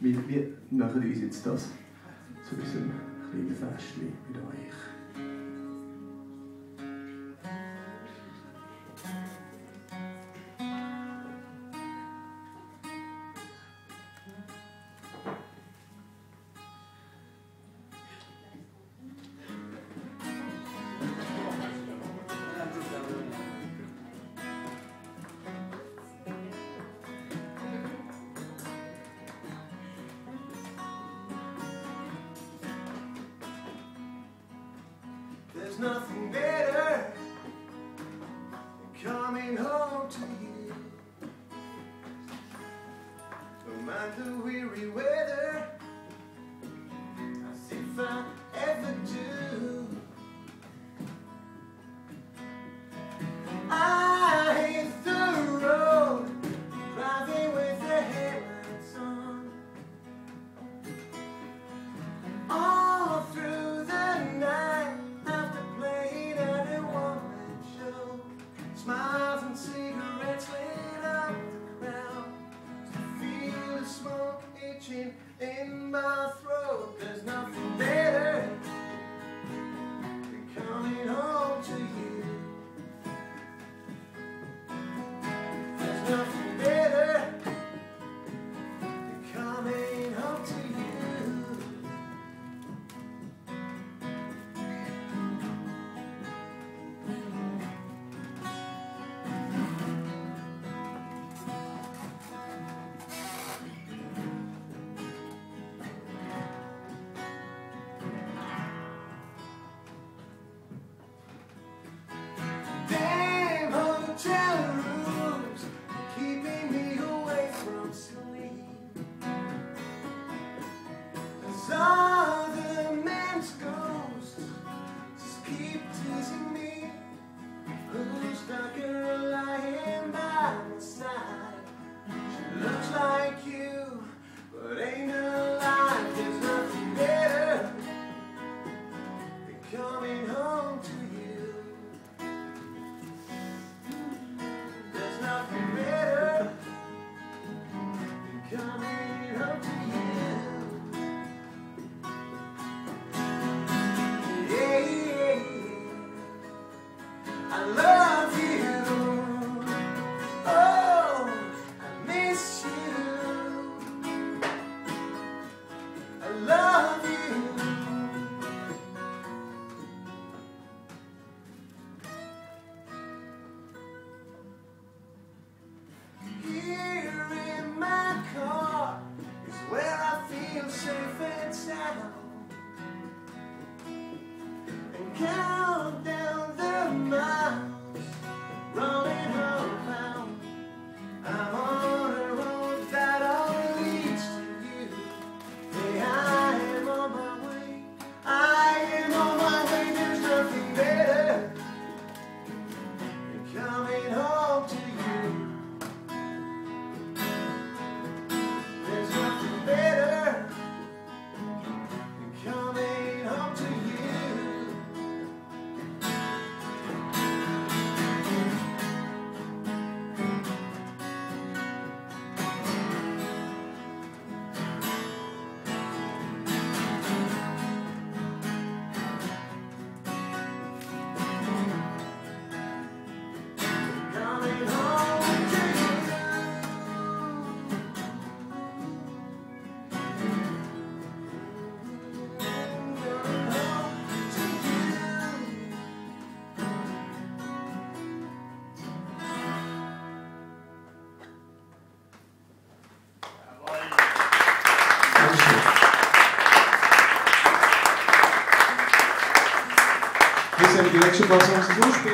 wie, wie machen uns jetzt das so ein bisschen kleines Festchen mit euch. There's nothing better than coming home to you. No matter weary weather. coming home to you. There's nothing better than coming home to you. Yeah, yeah, yeah. I love. ser direkt, czy to są służby?